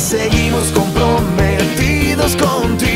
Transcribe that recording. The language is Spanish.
seguimos comprometidos contigo.